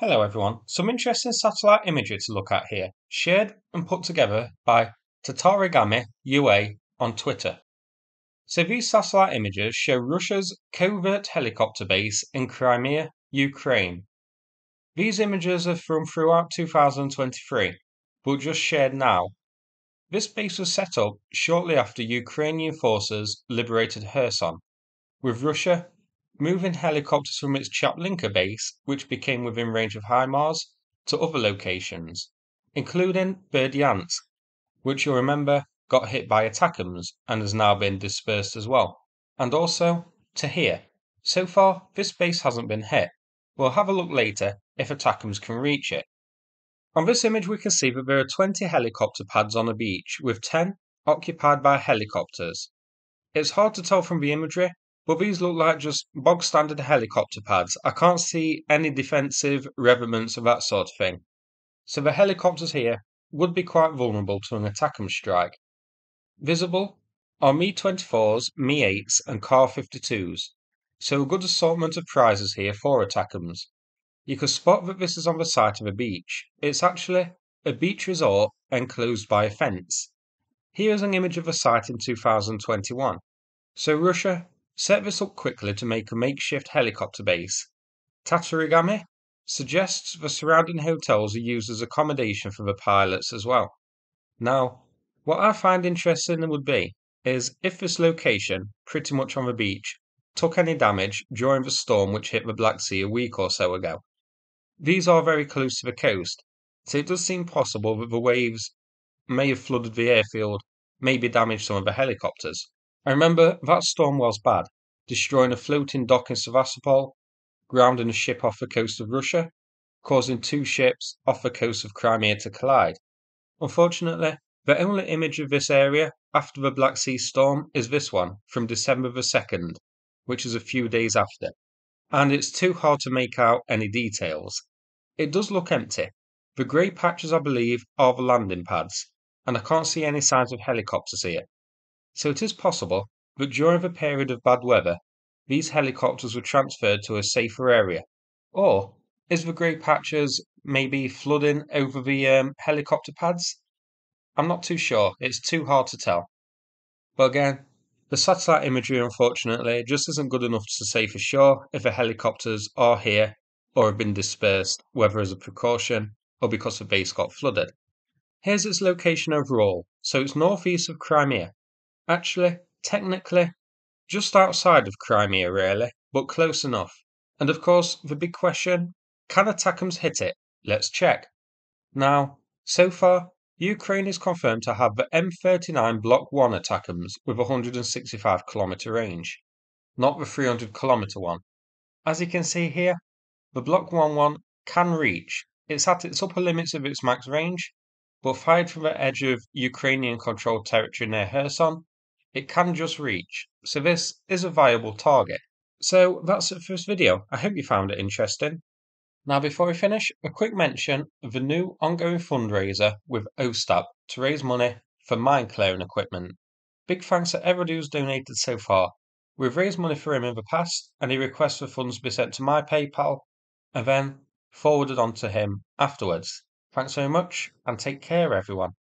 Hello everyone, some interesting satellite imagery to look at here, shared and put together by Tatarigami UA on Twitter. So these satellite images show Russia's covert helicopter base in Crimea, Ukraine. These images are from throughout 2023, but just shared now. This base was set up shortly after Ukrainian forces liberated Kherson, with Russia moving helicopters from its Chaplynka base, which became within range of HIMARS, to other locations, including Berdyansk, which you'll remember got hit by ATACMS and has now been dispersed as well, and also to here. So far, this base hasn't been hit. We'll have a look later if ATACMS can reach it. On this image we can see that there are 20 helicopter pads on a beach, with 10 occupied by helicopters. It's hard to tell from the imagery, but these look like just bog standard helicopter pads. I can't see any defensive revetments of that sort of thing. So the helicopters here would be quite vulnerable to an ATACMS strike. Visible are Mi 24s, Mi 8s, and Ka 52s, so a good assortment of prizes here for ATACMS. You can spot that this is on the site of a beach. It's actually a beach resort enclosed by a fence. Here is an image of the site in 2021. So Russia set this up quickly to make a makeshift helicopter base. Tatarigami suggests the surrounding hotels are used as accommodation for the pilots as well. Now, what I find interesting would be is if this location, pretty much on the beach, took any damage during the storm which hit the Black Sea a week or so ago. These are very close to the coast, so it does seem possible that the waves may have flooded the airfield, maybe damaged some of the helicopters. I remember that storm was bad, destroying a floating dock in Sevastopol, grounding a ship off the coast of Russia, causing two ships off the coast of Crimea to collide. Unfortunately, the only image of this area after the Black Sea storm is this one from December the 2nd, which is a few days after, and it's too hard to make out any details. It does look empty. The grey patches, I believe, are the landing pads, and I can't see any signs of helicopters here. So it is possible that during the period of bad weather, these helicopters were transferred to a safer area. Or is the grey patches maybe flooding over the um, helicopter pads? I'm not too sure. It's too hard to tell. But again, the satellite imagery, unfortunately, just isn't good enough to say for sure if the helicopters are here or have been dispersed, whether as a precaution or because the base got flooded. Here's its location overall. So it's northeast of Crimea, Actually, technically, just outside of Crimea, really, but close enough. And of course, the big question can ATACMS hit it? Let's check. Now, so far, Ukraine is confirmed to have the M39 Block 1 ATACMS with 165 km range, not the 300 km one. As you can see here, the Block 1 one can reach. It's at its upper limits of its max range, but fired from the edge of Ukrainian controlled territory near Kherson, it can just reach, so this is a viable target. So that's it for this video. I hope you found it interesting. Now before we finish, a quick mention of the new ongoing fundraiser with OSTAP to raise money for mine clearing equipment. Big thanks to everybody who's donated so far. We've raised money for him in the past and he requests for funds to be sent to my PayPal and then forwarded on to him afterwards. Thanks very much and take care everyone.